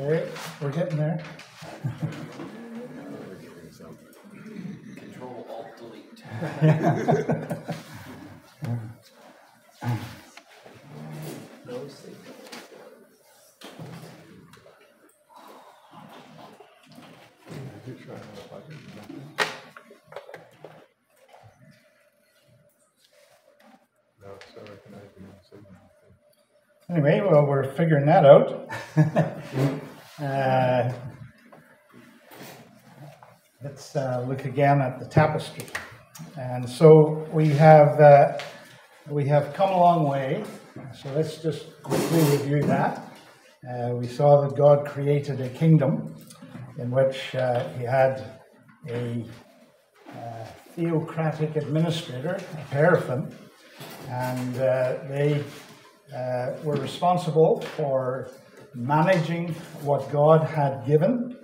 Okay, we're getting there. Control Alt Delete. No signal. Anyway, well, we're figuring that out. uh, let's again at the tapestry. And so we have uh, we have come a long way. So let's just quickly review that. Uh, we saw that God created a kingdom in which uh, He had a uh, theocratic administrator, a paraffin, and uh, they uh, were responsible for managing what God had given.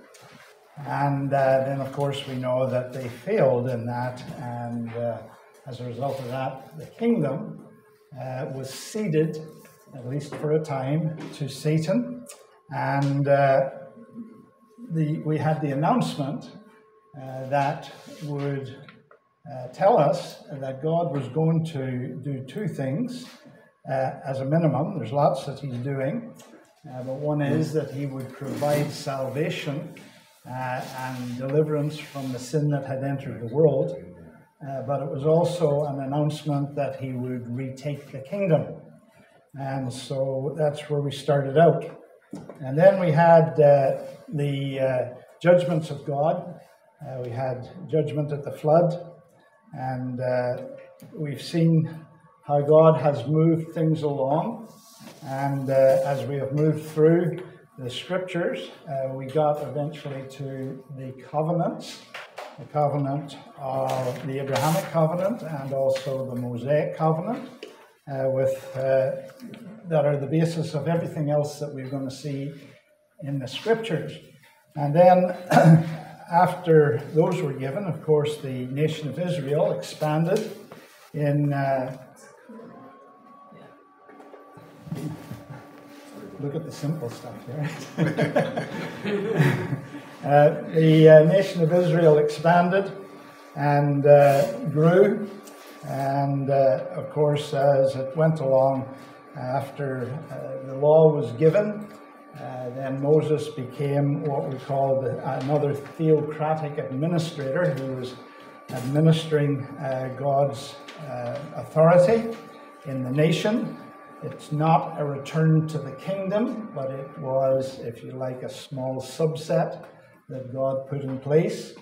And uh, then, of course, we know that they failed in that, and uh, as a result of that, the kingdom uh, was ceded, at least for a time, to Satan. And uh, the, we had the announcement uh, that would uh, tell us that God was going to do two things as a minimum. There's lots that He's doing, but one is that He would provide salvation uh, and deliverance from the sin that had entered the world. Uh, but it was also an announcement that He would retake the kingdom. And so that's where we started out. And then we had uh, the uh, judgments of God. Uh, we had judgment at the flood, and uh, we've seen how God has moved things along. And as we have moved through the scriptures, uh, we got eventually to the covenants the covenant of the Abrahamic covenant and also the Mosaic covenant, uh, with uh, that are the basis of everything else that we're going to see in the scriptures. And then, after those were given, of course, the nation of Israel expanded in. Look at the simple stuff here. Uh, the uh, nation of Israel expanded and uh, grew, and uh, of course, as it went along, after uh, the law was given, uh, then Moses became what we call the, another theocratic administrator who was administering God's authority in the nation. It's not a return to the kingdom, but it was, if you like, a small subset that God put in place.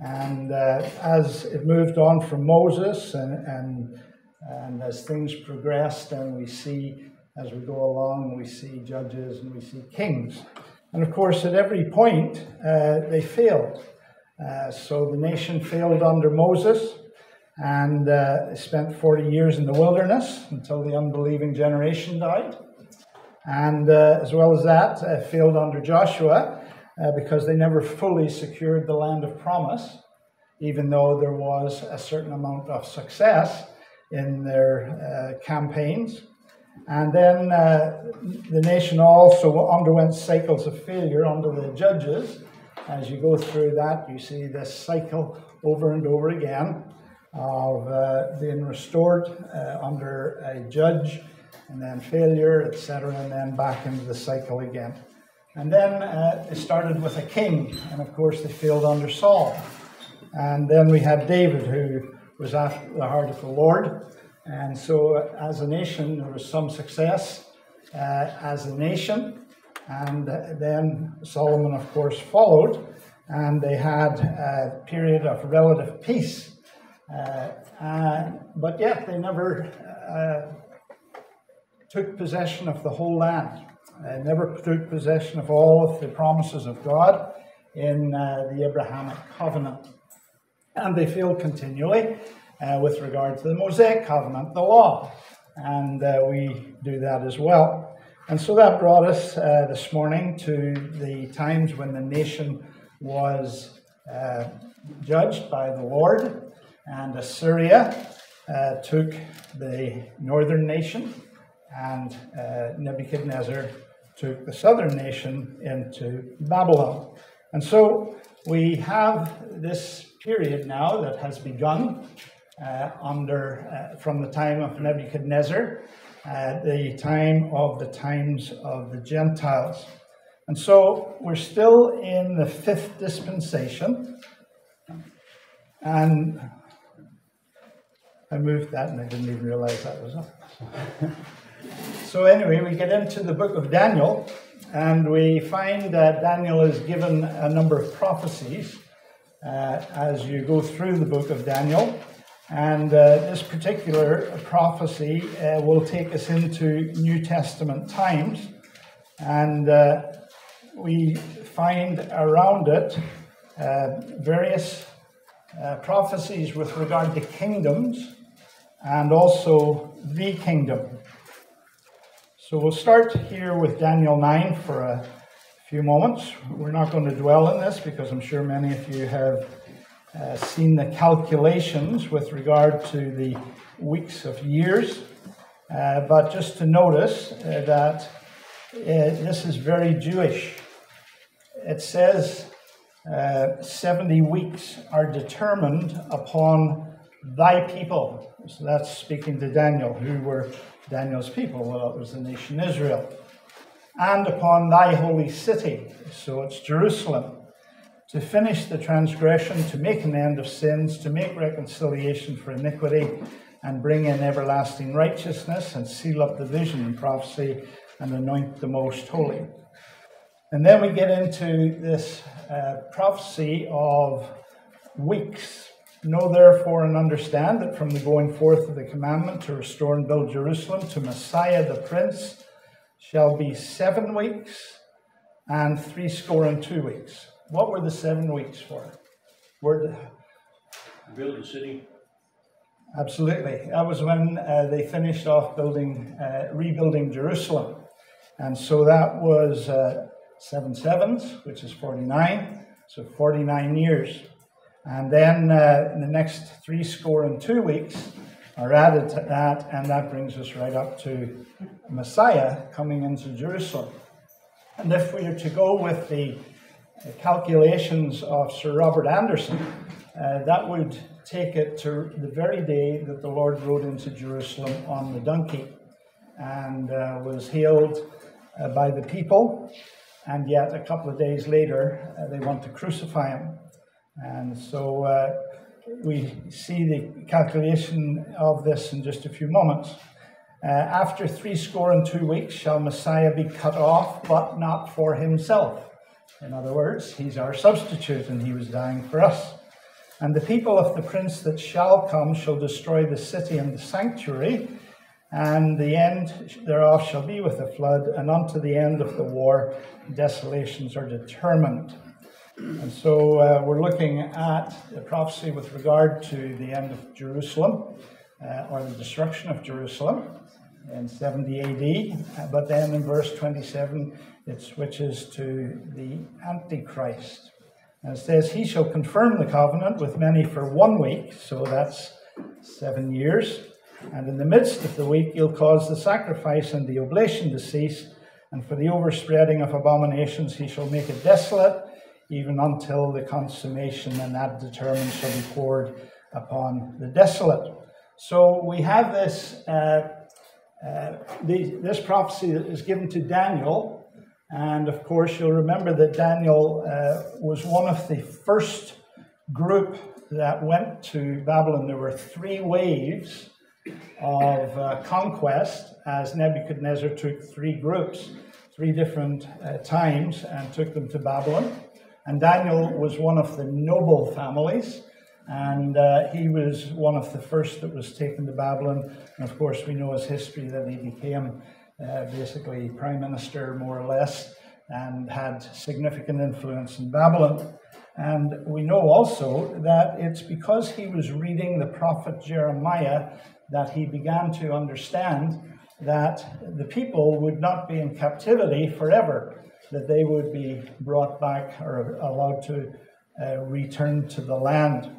And uh, as it moved on from Moses and, and, and as things progressed, and we see as we go along, we see judges and we see kings. And of course, at every point, uh, they failed. Uh, so the nation failed under Moses and uh, spent 40 years in the wilderness until the unbelieving generation died. And uh, as well as that, uh, failed under Joshua uh, because they never fully secured the land of promise, even though there was a certain amount of success in their uh, campaigns. And then uh, the nation also underwent cycles of failure under the judges. As you go through that, you see this cycle over and over again of uh, being restored uh, under a judge, and then failure, etc., and then back into the cycle again. And then uh, it started with a king, and of course they failed under Saul. And then we had David, who was after the heart of the Lord. And so, as a nation, there was some success uh, as a nation. And uh, then Solomon, of course, followed, and they had a period of relative peace. Uh, but yet, they never uh, took possession of the whole land uh, never took possession of all of the promises of God in uh, the Abrahamic covenant. And they failed continually uh, with regard to the Mosaic covenant, the law. And uh, we do that as well. And so that brought us uh, this morning to the times when the nation was uh, judged by the Lord, and Assyria took the northern nation, and Nebuchadnezzar took the southern nation into Babylon. And so we have this period now that has begun uh, under uh, from the time of Nebuchadnezzar, uh, the time of the times of the Gentiles. And so we're still in the fifth dispensation. And I moved that and I didn't even realize that was up. so, anyway, we get into the book of Daniel and we find that Daniel is given a number of prophecies uh, as you go through the book of Daniel. And uh, this particular prophecy uh, will take us into New Testament times. And uh, we find around it uh, various uh, prophecies with regard to kingdoms and also the kingdom. So we'll start here with Daniel 9 for a few moments. We're not going to dwell on this because I'm sure many of you have uh, seen the calculations with regard to the weeks of years. Uh, but just to notice uh, that uh, this is very Jewish. It says uh, 70 weeks are determined upon thy people. So that's speaking to Daniel, who were Daniel's people. Well, it was the nation Israel. And upon thy holy city. So it's Jerusalem. To finish the transgression, to make an end of sins, to make reconciliation for iniquity, and bring in everlasting righteousness, and seal up the vision and prophecy, and anoint the most holy. And then we get into this uh, prophecy of weeks. Know therefore and understand that from the going forth of the commandment to restore and build Jerusalem to Messiah the Prince shall be seven weeks and three score and two weeks. What were the seven weeks for? Were build the city. Absolutely. That was when uh, they finished off building, uh, rebuilding Jerusalem. And so that was uh, seven sevens, which is 49. So 49 years. And then uh, the next three score and two weeks are added to that, and that brings us right up to Messiah coming into Jerusalem. And if we are to go with the calculations of Sir Robert Anderson, uh, that would take it to the very day that the Lord rode into Jerusalem on the donkey and uh, was hailed uh, by the people. And yet, a couple of days later, uh, they want to crucify him. And so uh, we see the calculation of this in just a few moments. Uh, after three score and two weeks shall Messiah be cut off, but not for himself. In other words, he's our substitute, and he was dying for us. And the people of the prince that shall come shall destroy the city and the sanctuary, and the end thereof shall be with a flood, and unto the end of the war desolations are determined. And so uh, we're looking at the prophecy with regard to the end of Jerusalem, uh, or the destruction of Jerusalem in 70 AD. But then in verse 27, it switches to the Antichrist. And it says, He shall confirm the covenant with many for one week, so that's seven years. And in the midst of the week, he'll cause the sacrifice and the oblation to cease. And for the overspreading of abominations, he shall make it desolate even until the consummation, and that determined shall be poured upon the desolate. So we have this, uh, uh, the, this prophecy that is given to Daniel, and of course you'll remember that Daniel uh, was one of the first group that went to Babylon. There were three waves of uh, conquest as Nebuchadnezzar took three groups, three different uh, times, and took them to Babylon. And Daniel was one of the noble families, and uh, he was one of the first that was taken to Babylon. And of course, we know his history that he became uh, basically prime minister, more or less, and had significant influence in Babylon. And we know also that it's because he was reading the prophet Jeremiah that he began to understand that the people would not be in captivity forever that they would be brought back or allowed to uh, return to the land.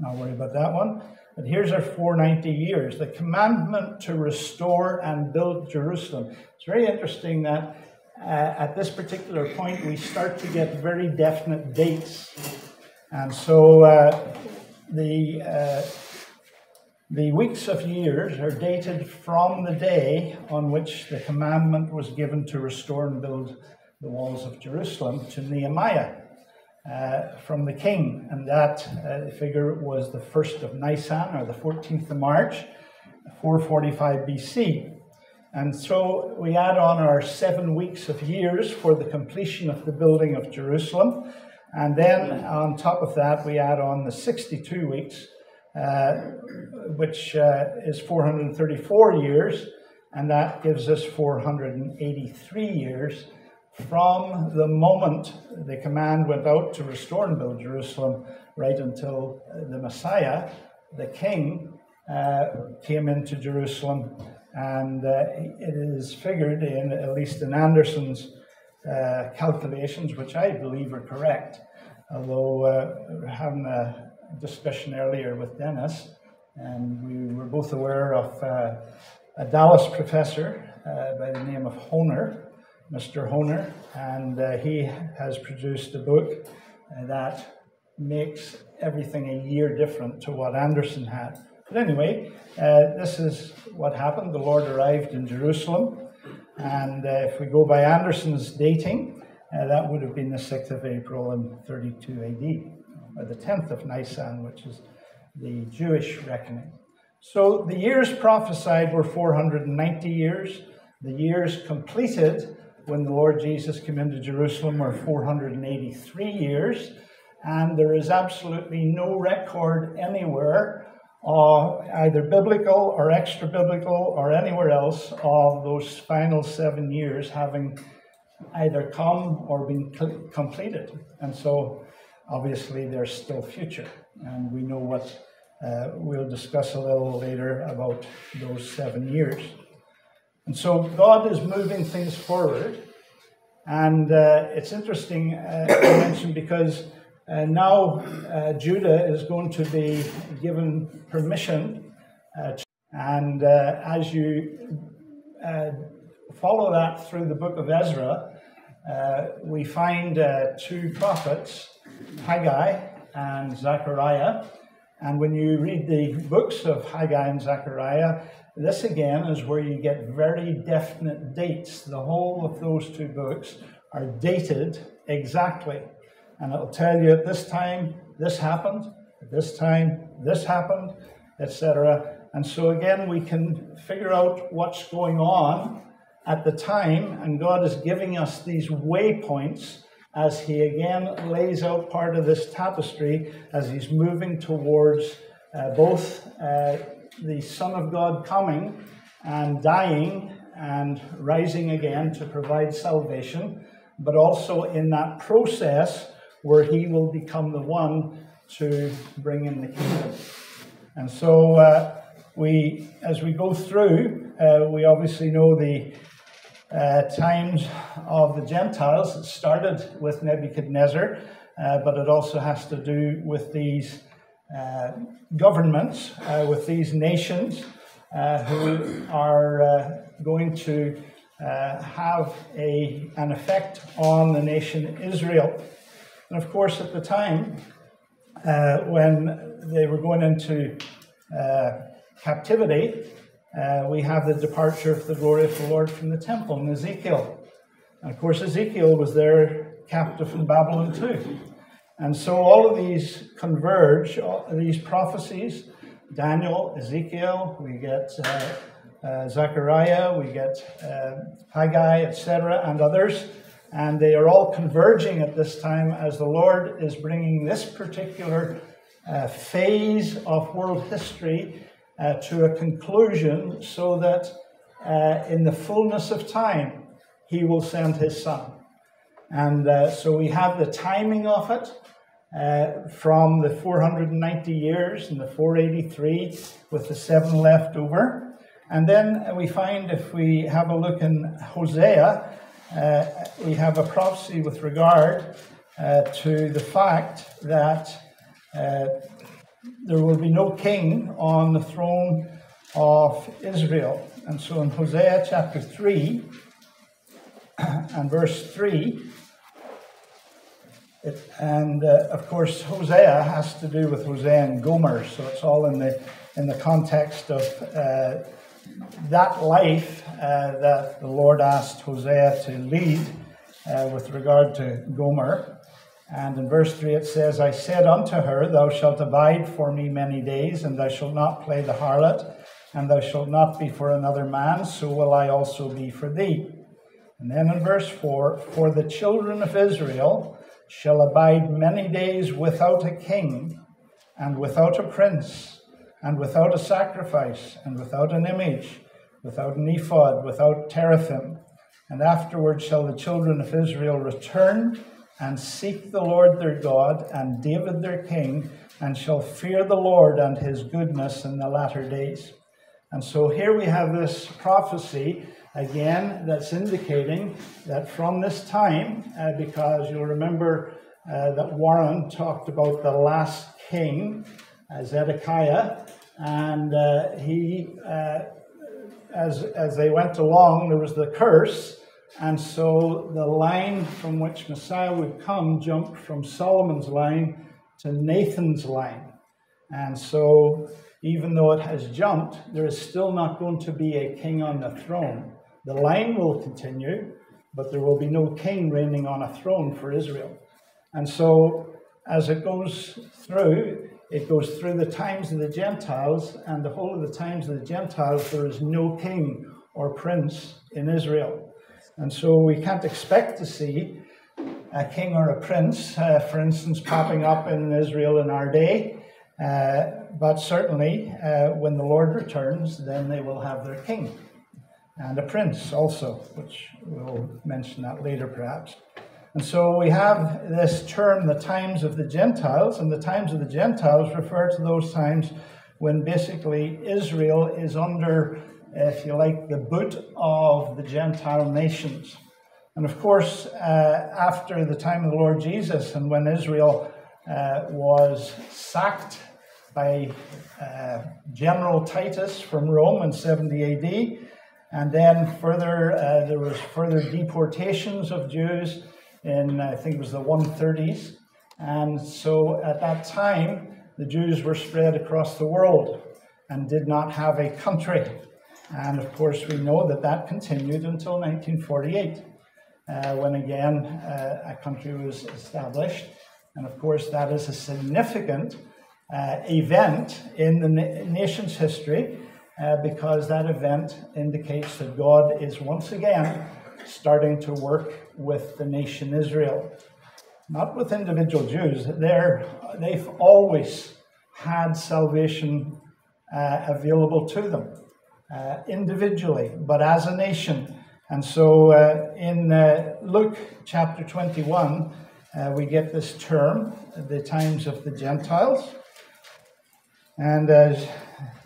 Not worry about that one. But here's our 490 years the commandment to restore and build Jerusalem. It's very interesting that uh, at this particular point we start to get very definite dates. And so uh, the, uh, the weeks of years are dated from the day on which the commandment was given to restore and build the walls of Jerusalem to Nehemiah uh, from the king. And that uh, figure was the 1st of Nisan or the 14th of March, 445 BC. And so we add on our seven weeks of years for the completion of the building of Jerusalem. And then on top of that, we add on the 62 weeks, which uh, is 434 years. And that gives us 483 years from the moment the command went out to restore and build Jerusalem right until the Messiah, the king, uh, came into Jerusalem. And uh, it is figured in, at least in Anderson's uh, calculations, which I believe are correct, although uh, having a discussion earlier with Dennis, and we were both aware of uh, a Dallas professor uh, by the name of Hoehner, Mr. Hoehner, and uh, he has produced a book uh, that makes everything a year different to what Anderson had. But anyway, uh, this is what happened. The Lord arrived in Jerusalem, and uh, if we go by Anderson's dating, that would have been the 6th of April in 32 AD, or the 10th of Nisan, which is the Jewish reckoning. So the years prophesied were 490 years. The years completed when the Lord Jesus came into Jerusalem were 483 years, and there is absolutely no record anywhere, uh, either biblical or extra biblical or anywhere else, of those final seven years having either come or been completed. And so, obviously, there's still future, and we know what uh, we'll discuss a little later about those seven years. And so God is moving things forward. And uh, it's interesting uh, to mention because uh, now uh, Judah is going to be given permission. Uh, to, and uh, as you follow that through the book of Ezra, we find two prophets, Haggai and Zechariah. And when you read the books of Haggai and Zechariah, this again is where you get very definite dates. The whole of those two books are dated exactly. And it'll tell you at this time this happened, at this time this happened, etc. And so again, we can figure out what's going on at the time, and God is giving us these waypoints as He again lays out part of this tapestry as He's moving towards uh, both uh, the Son of God coming and dying and rising again to provide salvation, but also in that process where he will become the one to bring in the kingdom. And so uh, we, as we go through, uh, we obviously know the uh, times of the Gentiles. It started with Nebuchadnezzar, uh, but it also has to do with these uh, governments, uh, with these nations uh, who are going to have a, an effect on the nation Israel. And of course, at the time when they were going into captivity, uh, we have the departure of the glory of the Lord from the temple in Ezekiel. And of course, Ezekiel was there captive in Babylon too. And so all of these converge, these prophecies Daniel, Ezekiel, we get uh, uh, Zechariah, we get uh, Haggai, etc., and others. And they are all converging at this time as the Lord is bringing this particular uh, phase of world history uh, to a conclusion so that uh, in the fullness of time, he will send his son. And so we have the timing of it uh, from the 490 years and the 483 with the seven left over. And then we find if we have a look in Hosea, uh, we have a prophecy with regard uh, to the fact that uh, there will be no king on the throne of Israel. And so in Hosea chapter 3 and verse 3, it, and uh, of course, Hosea has to do with Hosea and Gomer, so it's all in the in the context of uh, that life uh, that the Lord asked Hosea to lead uh, with regard to Gomer. And in verse 3 it says, I said unto her, Thou shalt abide for me many days, and thou shalt not play the harlot, and thou shalt not be for another man, so will I also be for thee. And then in verse 4, For the children of Israel shall abide many days without a king, and without a prince, and without a sacrifice, and without an image, without an ephod, without teraphim. And afterward shall the children of Israel return and seek the Lord their God and David their king, and shall fear the Lord and his goodness in the latter days. And so here we have this prophecy again that's indicating that from this time, uh, because you'll remember uh, that Warren talked about the last king Zedekiah, and uh, he, uh, as, as they went along, there was the curse, and so the line from which Messiah would come jumped from Solomon's line to Nathan's line. And so, even though it has jumped, there is still not going to be a king on the throne. The line will continue, but there will be no king reigning on a throne for Israel. And so, as it goes through, it goes through the times of the Gentiles, and the whole of the times of the Gentiles, there is no king or prince in Israel. And so we can't expect to see a king or a prince, uh, for instance, popping up in Israel in our day. Uh, but certainly, uh, when the Lord returns, then they will have their king and a prince also, which we'll mention that later perhaps. And so we have this term, the times of the Gentiles, and the times of the Gentiles refer to those times when basically Israel is under, if you like, the boot of the Gentile nations. And of course, uh, after the time of the Lord Jesus and when Israel uh, was sacked by uh, General Titus from Rome in 70 AD, and then further, uh, there was further deportations of Jews in, I think it was the 130s. And so at that time, the Jews were spread across the world and did not have a country. And of course, we know that that continued until 1948, uh, when again uh, a country was established. And of course, that is a significant uh, event in the na- nation's history uh, because that event indicates that God is once again starting to work with the nation Israel. Not with individual Jews. They're, they've always had salvation uh, available to them individually, but as a nation. And so uh, in uh, Luke chapter 21, uh, we get this term, the times of the Gentiles. And as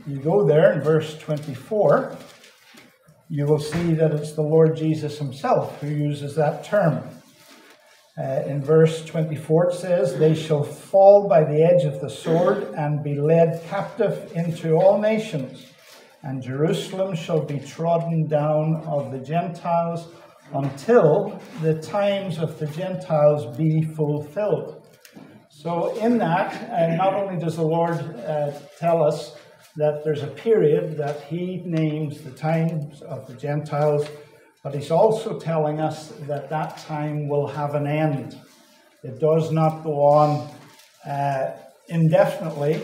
you go there in verse 24, you will see that it's the Lord Jesus himself who uses that term. Uh, in verse 24, it says, They shall fall by the edge of the sword and be led captive into all nations, and Jerusalem shall be trodden down of the Gentiles until the times of the Gentiles be fulfilled. So, in that, uh, not only does the Lord uh, tell us that there's a period that he names the times of the Gentiles, but he's also telling us that that time will have an end. It does not go on uh, indefinitely,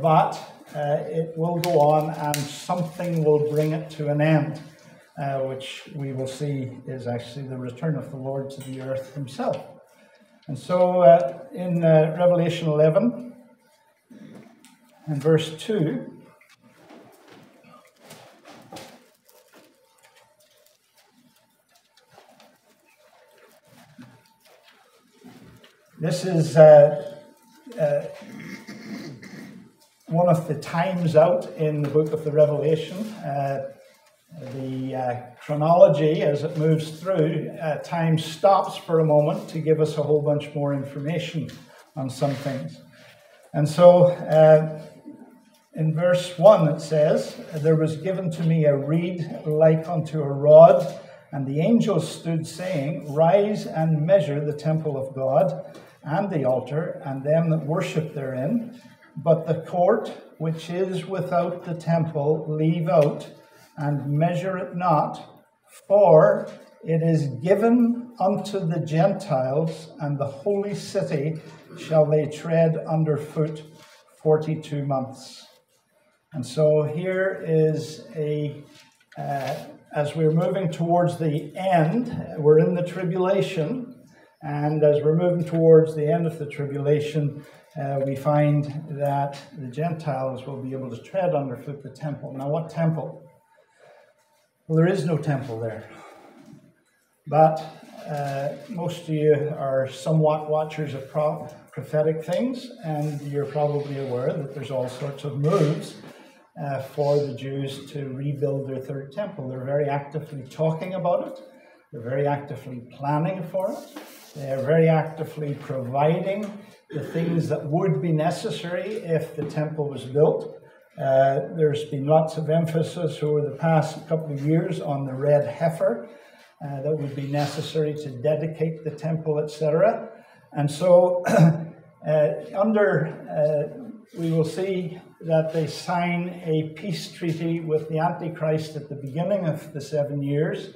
but uh, it will go on and something will bring it to an end, uh, which we will see is actually the return of the Lord to the earth himself. And so uh, in uh, Revelation 11, and verse 2. This is uh, uh, one of the times out in the book of the Revelation. Uh, the uh, chronology, as it moves through, at times stops for a moment to give us a whole bunch more information on some things. And so uh, in verse 1 it says, There was given to me a reed like unto a rod, and the angel stood saying, Rise and measure the temple of God, and the altar, and them that worship therein. But the court which is without the temple leave out, and measure it not, for it is given unto the Gentiles, and the holy city shall they tread under foot 42 months. And so here is a, uh, as we're moving towards the end, we're in the tribulation, and as we're moving towards the end of the tribulation, uh, we find that the Gentiles will be able to tread underfoot the temple. Now, what temple? Well, there is no temple there. But uh, most of you are somewhat watchers of pro- prophetic things, and you're probably aware that there's all sorts of moves uh, for the Jews to rebuild their third temple. They're very actively talking about it, they're very actively planning for it, they're very actively providing the things that would be necessary if the temple was built. Uh, there's been lots of emphasis over the past couple of years on the red heifer uh, that would be necessary to dedicate the temple, etc. And so, uh, under, uh, we will see that they sign a peace treaty with the Antichrist at the beginning of the seven years.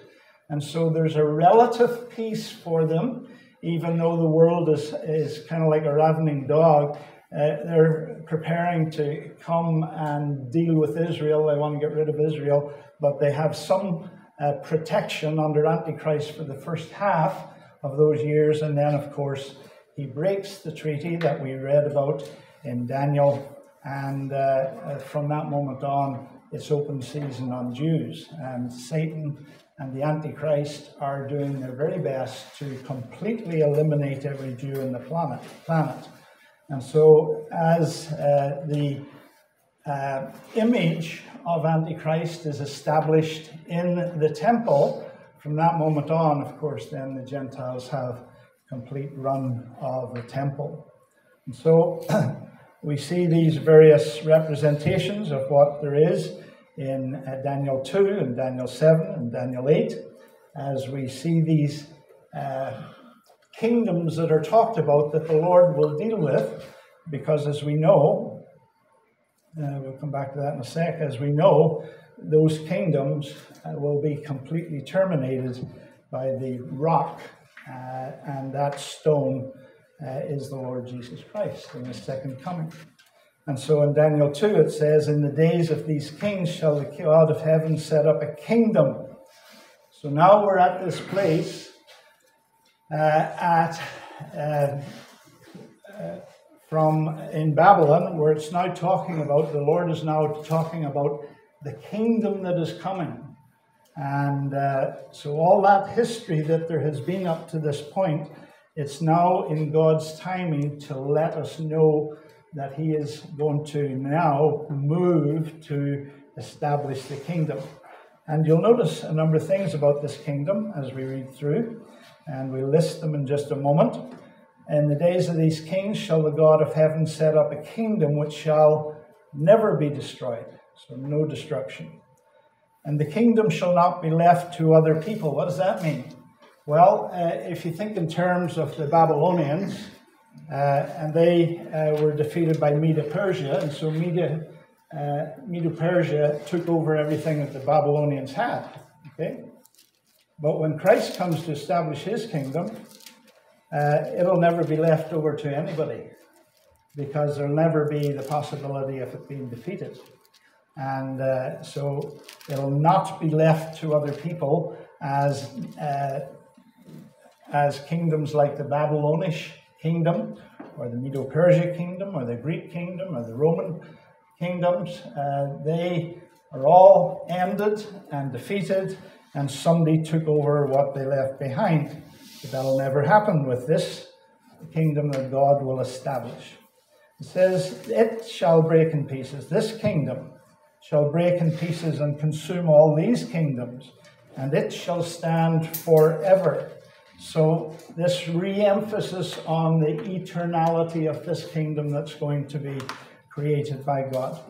And so, there's a relative peace for them, even though the world is, is kind of like a ravening dog. Uh, they're preparing to come and deal with Israel. They want to get rid of Israel, but they have some uh, protection under Antichrist for the first half of those years. And then, of course, he breaks the treaty that we read about in Daniel. And uh, uh, from that moment on, it's open season on Jews. And Satan and the Antichrist are doing their very best to completely eliminate every Jew in the planet. planet. And so, as uh, the uh, image of Antichrist is established in the temple, from that moment on, of course, then the Gentiles have complete run of the temple. And so we see these various representations of what there is in uh, Daniel 2 and Daniel 7 and Daniel 8 as we see these uh, kingdoms that are talked about that the Lord will deal with, because as we know, uh, we'll come back to that in a sec. As we know, those kingdoms uh, will be completely terminated by the rock, uh, and that stone uh, is the Lord Jesus Christ in his second coming. And so in Daniel 2 it says, In the days of these kings shall the God of heaven set up a kingdom. So now we're at this place uh, at uh, from in Babylon, where it's now talking about, the Lord is now talking about the kingdom that is coming. And uh, so, all that history that there has been up to this point, it's now in God's timing to let us know that He is going to now move to establish the kingdom. And you'll notice a number of things about this kingdom as we read through, and we'll list them in just a moment. In the days of these kings shall the God of heaven set up a kingdom which shall never be destroyed. So, no destruction. And the kingdom shall not be left to other people. What does that mean? Well, uh, if you think in terms of the Babylonians, and they uh, were defeated by Medo Persia, and so Medo, uh, Medo Persia took over everything that the Babylonians had. Okay? But when Christ comes to establish his kingdom, uh, it'll never be left over to anybody because there'll never be the possibility of it being defeated. And uh, so it'll not be left to other people as, uh, as kingdoms like the Babylonish kingdom, or the Medo Persia kingdom, or the Greek kingdom, or the Roman kingdoms. Uh, they are all ended and defeated, and somebody took over what they left behind. But that'll never happen with this kingdom that God will establish. It says, It shall break in pieces. This kingdom shall break in pieces and consume all these kingdoms, and it shall stand forever. So, this re emphasis on the eternality of this kingdom that's going to be created by God.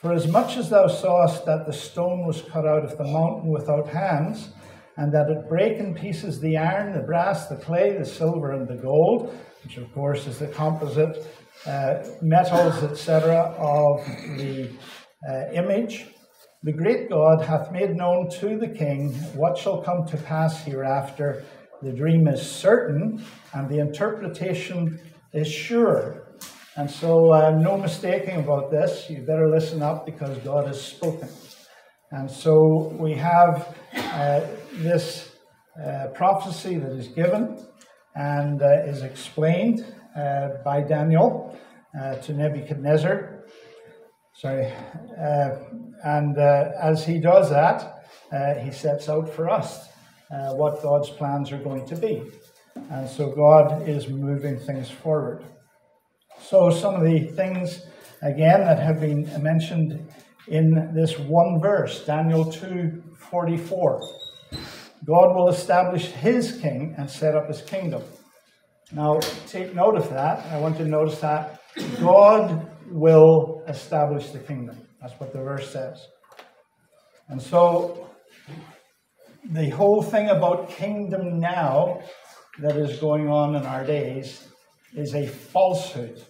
For as much as thou sawest that the stone was cut out of the mountain without hands, and that it brake in pieces the iron, the brass, the clay, the silver, and the gold, which of course is the composite uh, metals, etc., of the uh, image, the great God hath made known to the king what shall come to pass hereafter. The dream is certain, and the interpretation is sure. And so, uh, no mistaking about this. You better listen up because God has spoken. And so, we have uh, this uh, prophecy that is given and uh, is explained uh, by Daniel uh, to Nebuchadnezzar. Sorry. and as he does that, he sets out for us Uh, what God's plans are going to be. And so, God is moving things forward. So, some of the things, again, that have been mentioned in this one verse, Daniel 2 44. God will establish his king and set up his kingdom. Now, take note of that. I want to notice that God will establish the kingdom. That's what the verse says. And so, the whole thing about kingdom now that is going on in our days is a falsehood.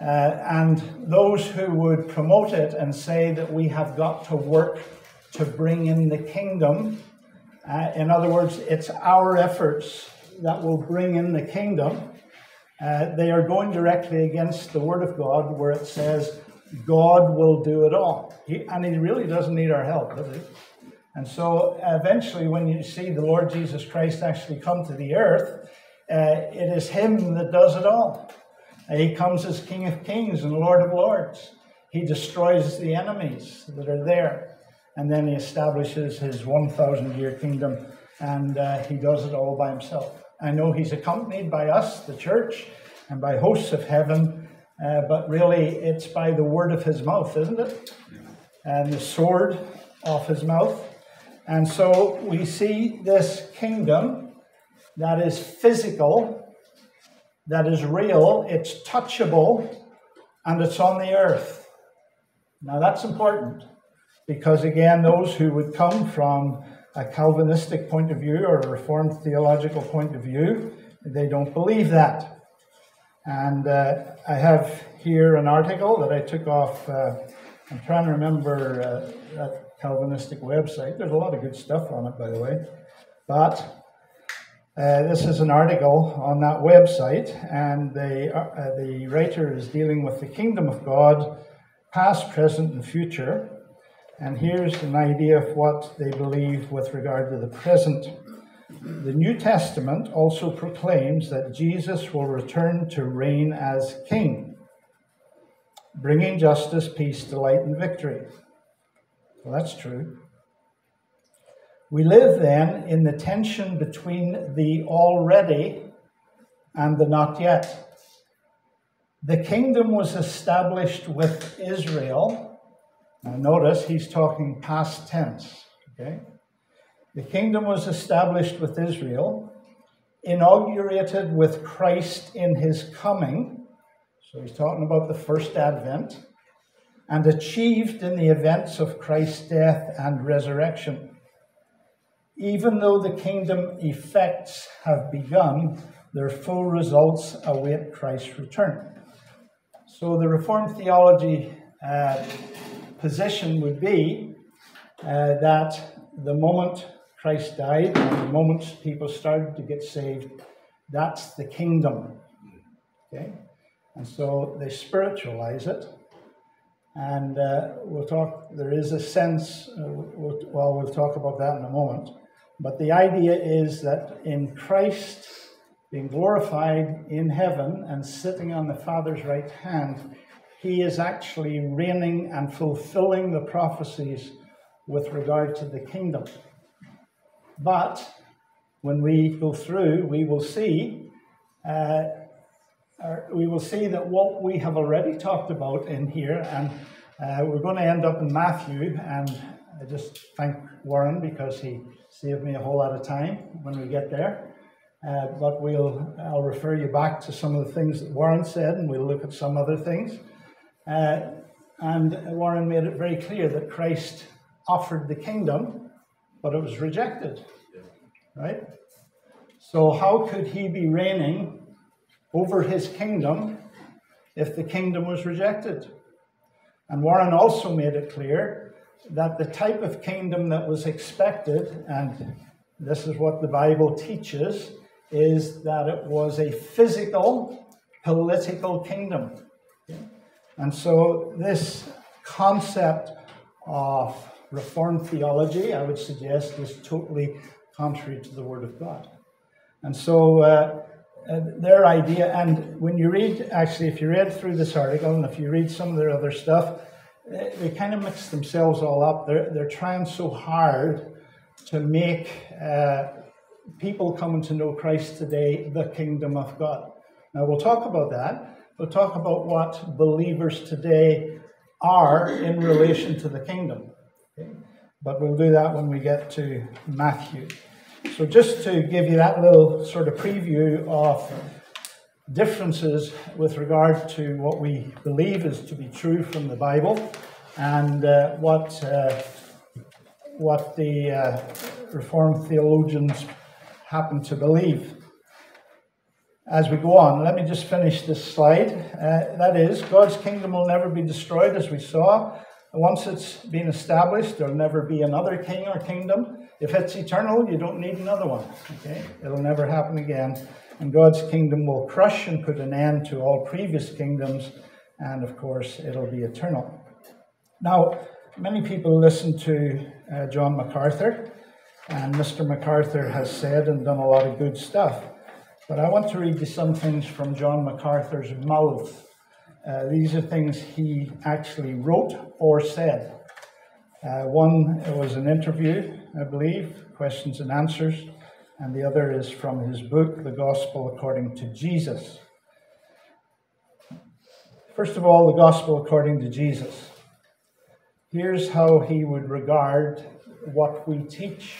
Uh, and those who would promote it and say that we have got to work to bring in the kingdom, uh, in other words, it's our efforts that will bring in the kingdom, uh, they are going directly against the Word of God where it says, God will do it all. He, and He really doesn't need our help, does He? And so eventually, when you see the Lord Jesus Christ actually come to the earth, uh, it is Him that does it all. He comes as King of Kings and Lord of Lords. He destroys the enemies that are there. And then he establishes his 1,000 year kingdom, and uh, he does it all by himself. I know he's accompanied by us, the church, and by hosts of heaven, uh, but really it's by the word of his mouth, isn't it? And the sword of his mouth. And so we see this kingdom that is physical that is real, it's touchable, and it's on the earth. Now that's important because, again, those who would come from a Calvinistic point of view or a Reformed theological point of view, they don't believe that. And uh, I have here an article that I took off, uh, I'm trying to remember uh, that Calvinistic website. There's a lot of good stuff on it, by the way. But uh, this is an article on that website, and the, uh, the writer is dealing with the kingdom of God, past, present, and future. And here's an idea of what they believe with regard to the present. The New Testament also proclaims that Jesus will return to reign as king, bringing justice, peace, delight, and victory. Well, that's true. We live then in the tension between the already and the not yet. The kingdom was established with Israel. Now, notice he's talking past tense. Okay? The kingdom was established with Israel, inaugurated with Christ in his coming. So he's talking about the first advent, and achieved in the events of Christ's death and resurrection. Even though the kingdom effects have begun, their full results await Christ's return. So the Reformed theology uh, position would be uh, that the moment Christ died and the moment people started to get saved, that's the kingdom. Okay? And so they spiritualize it. And uh, we'll talk, there is a sense, uh, we'll, well, we'll talk about that in a moment. But the idea is that in Christ being glorified in heaven and sitting on the Father's right hand, he is actually reigning and fulfilling the prophecies with regard to the kingdom. But when we go through, we will see. Uh, we will see that what we have already talked about in here, and uh, we're going to end up in Matthew, and I just thank Warren because he saved me a whole lot of time when we get there. Uh, but we'll, I'll refer you back to some of the things that Warren said, and we'll look at some other things. Uh, and Warren made it very clear that Christ offered the kingdom, but it was rejected. Right? So, how could he be reigning over his kingdom if the kingdom was rejected? And Warren also made it clear that the type of kingdom that was expected, and this is what the Bible teaches, is that it was a physical, political kingdom. And so, this concept of Reformed theology, I would suggest, is totally contrary to the Word of God. And so, uh, uh, their idea, and when you read, actually, if you read through this article and if you read some of their other stuff, they, they kind of mix themselves all up. They're, they're trying so hard to make uh, people coming to know Christ today the kingdom of God. Now, we'll talk about that. We'll talk about what believers today are in relation to the kingdom. Okay? But we'll do that when we get to Matthew. So, just to give you that little sort of preview of differences with regard to what we believe is to be true from the Bible and uh, what, uh, what the uh, Reformed theologians happen to believe. As we go on, let me just finish this slide. Uh, that is, God's kingdom will never be destroyed, as we saw. Once it's been established, there'll never be another king or kingdom. If it's eternal, you don't need another one. Okay? It'll never happen again. And God's kingdom will crush and put an end to all previous kingdoms, and of course, it'll be eternal. Now, many people listen to uh, John MacArthur, and Mr. MacArthur has said and done a lot of good stuff. But I want to read you some things from John MacArthur's mouth. Uh, these are things he actually wrote or said. Uh, one was an interview, I believe, questions and answers, and the other is from his book, The Gospel According to Jesus. First of all, the Gospel according to Jesus. Here's how he would regard what we teach.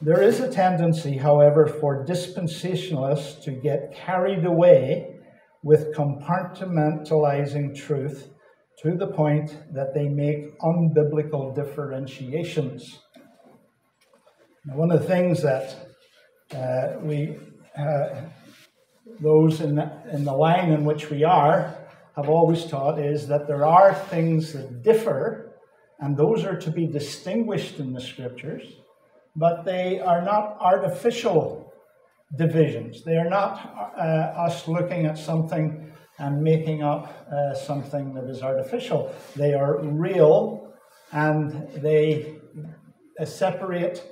There is a tendency, however, for dispensationalists to get carried away with compartmentalizing truth to the point that they make unbiblical differentiations. One of the things that uh, we, uh, those in the, in the line in which we are, have always taught is that there are things that differ, and those are to be distinguished in the scriptures, but they are not artificial divisions. They are not uh, us looking at something and making up uh, something that is artificial. They are real and they separate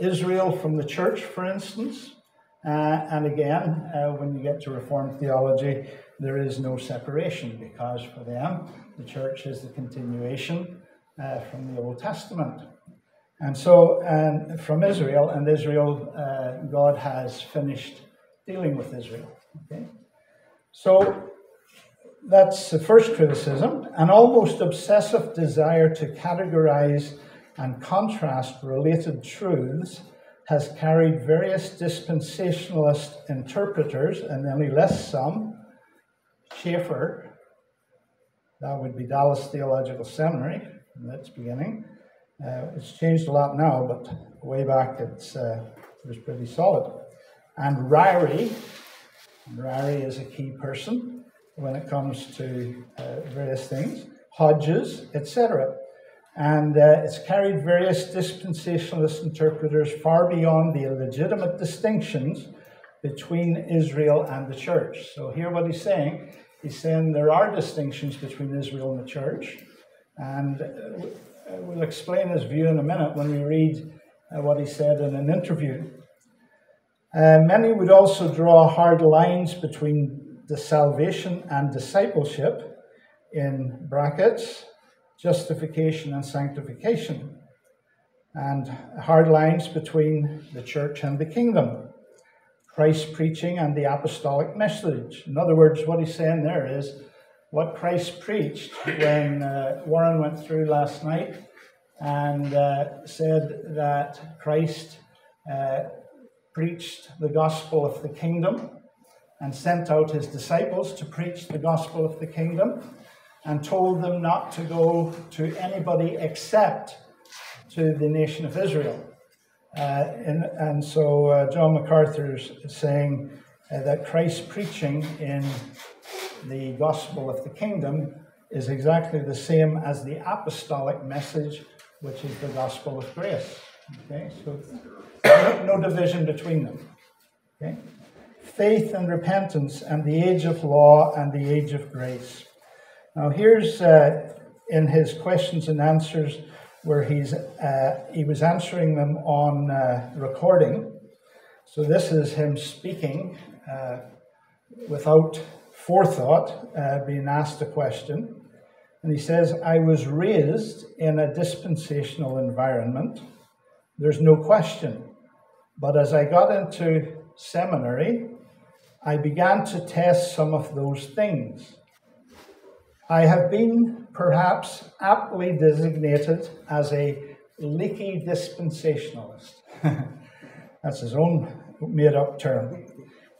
Israel from the church, for instance. Uh, and again, uh, when you get to Reformed theology, there is no separation because for them, the church is the continuation uh, from the Old Testament. And so, and from Israel, and Israel, uh, God has finished dealing with Israel. Okay? So, that's the first criticism an almost obsessive desire to categorize and contrast related truths has carried various dispensationalist interpreters, and then he lists some Chafer, that would be Dallas Theological Seminary from its beginning. Uh, it's changed a lot now, but way back it's, uh, it was pretty solid. And Ryrie, Ryrie is a key person when it comes to uh, various things, Hodges, etc. And uh, it's carried various dispensationalist interpreters far beyond the legitimate distinctions between Israel and the church. So, here what he's saying he's saying there are distinctions between Israel and the church. And uh, we'll explain his view in a minute when we read uh, what he said in an interview. Uh, many would also draw hard lines between the salvation and discipleship in brackets justification and sanctification, and hard lines between the church and the kingdom, Christ preaching and the apostolic message. In other words, what he's saying there is what Christ preached when uh, Warren went through last night and uh, said that Christ uh, preached the gospel of the kingdom and sent out his disciples to preach the gospel of the kingdom and told them not to go to anybody except to the nation of Israel. Uh, and, and, so uh, John MacArthur is saying uh, that Christ's preaching in the gospel of the kingdom is exactly the same as the apostolic message, which is the gospel of grace. Okay, so no, no division between them. Okay, faith and repentance, and the age of law and the age of grace. Now, here's uh, in his questions and answers where he's uh, he was answering them on uh, recording. So this is him speaking uh, without forethought, uh, being asked a question. And he says, I was raised in a dispensational environment. There's no question. But as I got into seminary, I began to test some of those things. I have been perhaps aptly designated as a leaky dispensationalist. That's his own made up term.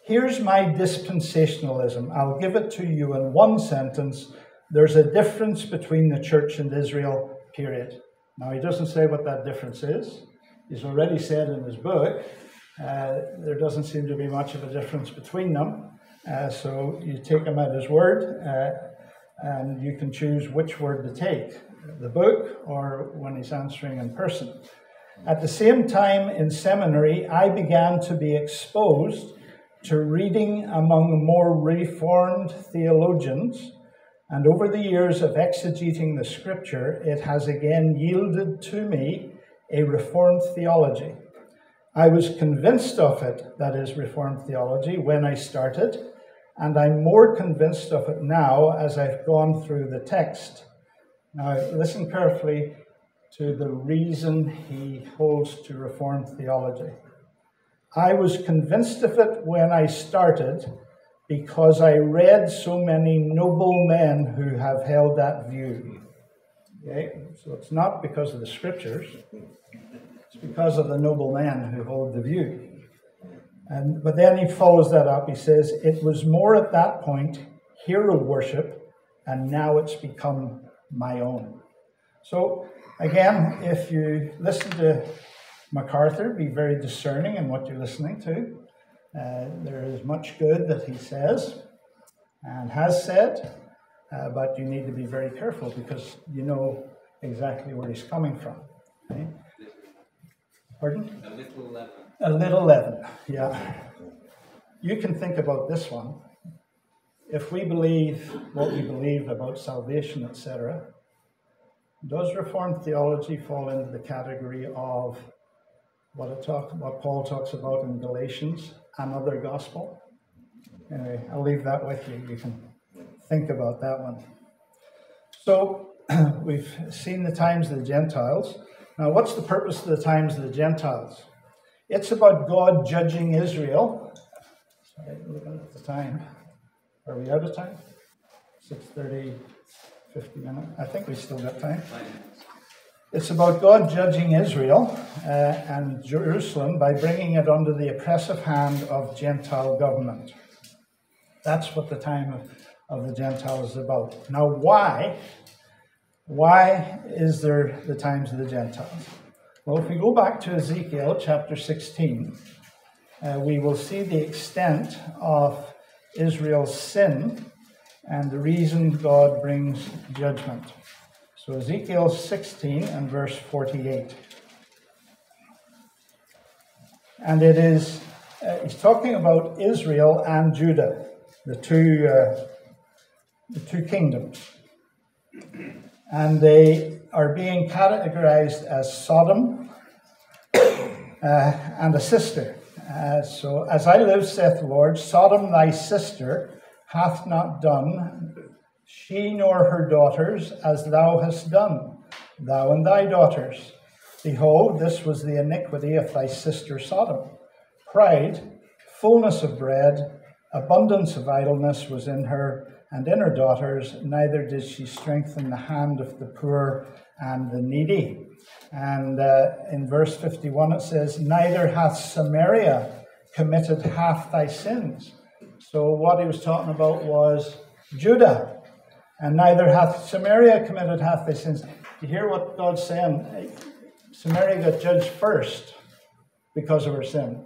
Here's my dispensationalism. I'll give it to you in one sentence. There's a difference between the church and Israel, period. Now, he doesn't say what that difference is. He's already said in his book uh, there doesn't seem to be much of a difference between them. Uh, so you take him at his word, uh, and you can choose which word to take the book or when he's answering in person. At the same time, in seminary, I began to be exposed to reading among more reformed theologians, and over the years of exegeting the scripture, it has again yielded to me a reformed theology. I was convinced of it, that is, Reformed theology, when I started, and I'm more convinced of it now as I've gone through the text. Now, listen carefully to the reason he holds to Reformed theology. I was convinced of it when I started because I read so many noble men who have held that view. Okay? So it's not because of the scriptures, it's because of the noble men who hold the view. And, but then he follows that up. He says, It was more at that point hero worship, and now it's become my own. So, again, if you listen to MacArthur, be very discerning in what you're listening to. Uh, there is much good that he says and has said, uh, but you need to be very careful because you know exactly where he's coming from. Okay? Pardon? A little leaven. Yeah. You can think about this one. If we believe what we believe about salvation, etc., does Reformed theology fall into the category of what, talk, what Paul talks about in Galatians, another gospel? Anyway, I'll leave that with you. You can think about that one. So, we've seen the times of the Gentiles. Now, what's the purpose of the times of the Gentiles? It's about God judging Israel. Sorry, looking at the time. Are we out of time? 6.30, 50 minutes. I think we still got time. It's about God judging Israel uh, and Jerusalem by bringing it under the oppressive hand of Gentile government. That's what the time of, of the Gentiles is about. Now, why why is there the times of the Gentiles? Well, if we go back to Ezekiel chapter 16, uh, we will see the extent of Israel's sin and the reason God brings judgment. So, Ezekiel 16 and verse 48. And it is, uh, he's talking about Israel and Judah, the two, uh, the two kingdoms and they are being categorized as Sodom uh, and a sister. Uh, so, as I live, saith the Lord, Sodom thy sister hath not done, she nor her daughters, as thou hast done, thou and thy daughters. Behold, this was the iniquity of thy sister Sodom. Pride, fullness of bread, abundance of idleness was in her, and in her daughters, neither did she strengthen the hand of the poor and the needy. And uh, in verse 51 it says, Neither hath Samaria committed half thy sins. So what he was talking about was Judah. And neither hath Samaria committed half thy sins. You hear what God's saying? Samaria got judged first because of her sin.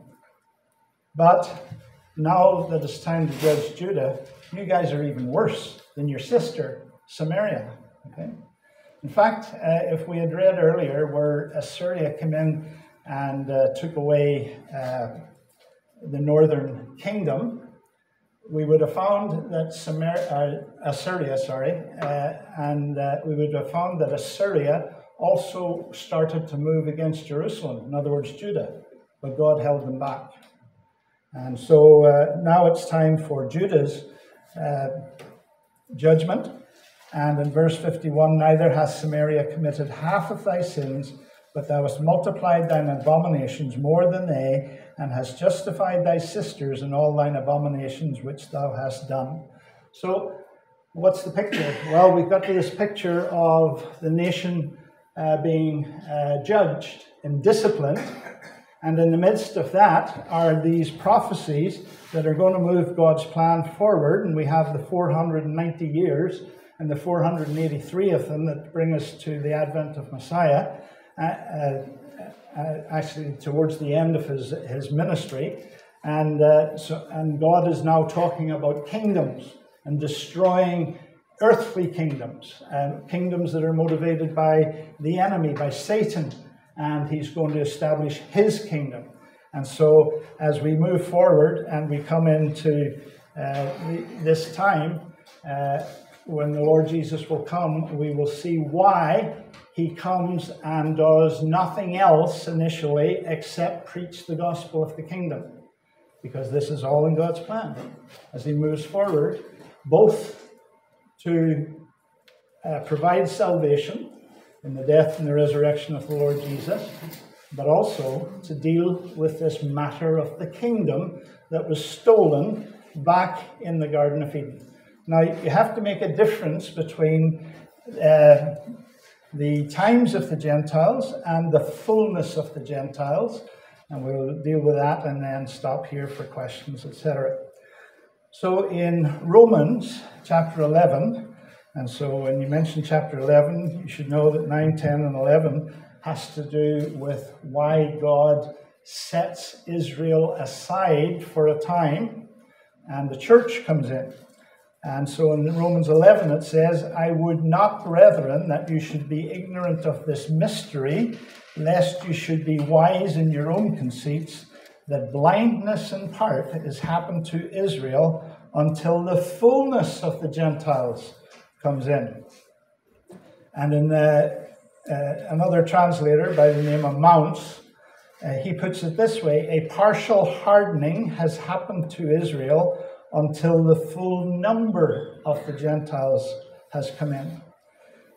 But now that it's time to judge Judah, you guys are even worse than your sister, Samaria. Okay? In fact, uh, if we had read earlier where Assyria came in and uh, took away uh, the northern kingdom, we would have found that Samaria, uh, Assyria, sorry, uh, and uh, we would have found that Assyria also started to move against Jerusalem, in other words, Judah, but God held them back. And so now it's time for Judah's uh, judgment. And in verse 51, neither has Samaria committed half of thy sins, but thou hast multiplied thine abominations more than they, and hast justified thy sisters in all thine abominations which thou hast done. So, what's the picture? Well, we've got to this picture of the nation uh, being uh, judged and disciplined. And in the midst of that are these prophecies that are going to move God's plan forward. And we have the 490 years and the 483 of them that bring us to the advent of Messiah, uh, uh, uh, actually towards the end of his, his ministry. And, uh, so, and God is now talking about kingdoms and destroying earthly kingdoms, uh, kingdoms that are motivated by the enemy, by Satan, and he's going to establish his kingdom. And so, as we move forward and we come into uh, this time, uh, when the Lord Jesus will come, we will see why he comes and does nothing else initially except preach the gospel of the kingdom. Because this is all in God's plan as he moves forward, both to uh, provide salvation in the death and the resurrection of the Lord Jesus, but also to deal with this matter of the kingdom that was stolen back in the Garden of Eden. Now, you have to make a difference between uh, the times of the Gentiles and the fullness of the Gentiles, and we'll deal with that and then stop here for questions, etc. So, in Romans chapter 11, and so when you mention chapter 11, you should know that 9, 10, and 11 has to do with why God sets Israel aside for a time and the church comes in. And so in Romans 11 it says, I would not, brethren, that you should be ignorant of this mystery, lest you should be wise in your own conceits, that blindness in part has happened to Israel until the fullness of the Gentiles comes in. And in the, uh, another translator by the name of Mounce, uh, he puts it this way a partial hardening has happened to Israel until the full number of the Gentiles has come in.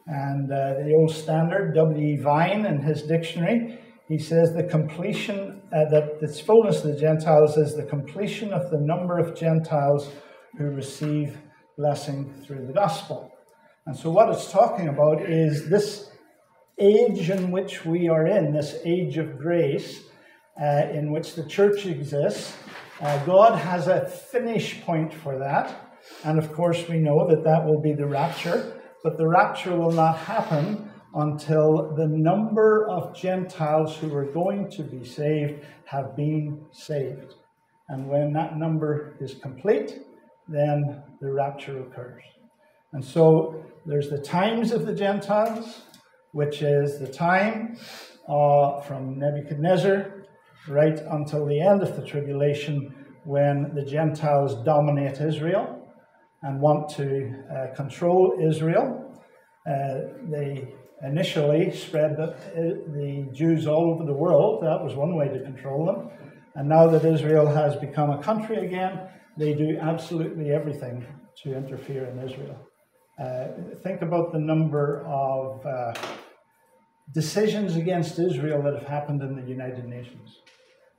And uh, the old standard, W.E. Vine, in his dictionary, he says the completion, uh, that its fullness of the Gentiles is the completion of the number of Gentiles who receive blessing through the gospel. And so, what it's talking about is this age in which we are in, this age of grace, uh, in which the church exists, uh, God has a finish point for that. And of course, we know that that will be the rapture. But the rapture will not happen until the number of Gentiles who are going to be saved have been saved. And when that number is complete, then the rapture occurs. And so there's the times of the Gentiles, which is the time uh, from Nebuchadnezzar right until the end of the tribulation when the Gentiles dominate Israel and want to uh, control Israel. Uh, they initially spread the, the Jews all over the world. That was one way to control them. And now that Israel has become a country again, they do absolutely everything to interfere in Israel. Uh, think about the number of uh, decisions against Israel that have happened in the United Nations.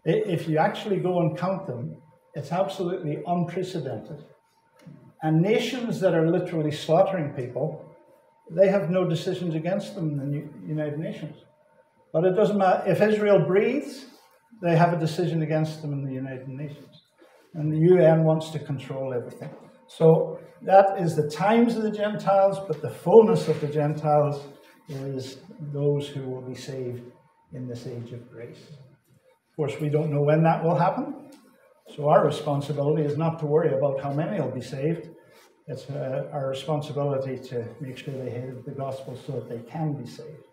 If you actually go and count them, it's absolutely unprecedented. And nations that are literally slaughtering people, they have no decisions against them in the United Nations. But it doesn't matter. If Israel breathes, they have a decision against them in the United Nations. And the UN wants to control everything. So that is the times of the Gentiles, but the fullness of the Gentiles is those who will be saved in this age of grace. Of course, we don't know when that will happen. So our responsibility is not to worry about how many will be saved. It's uh, our responsibility to make sure they hear the gospel so that they can be saved.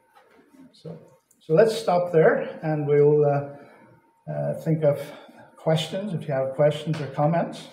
So, so let's stop there and we'll uh, uh, think of questions if you have questions or comments.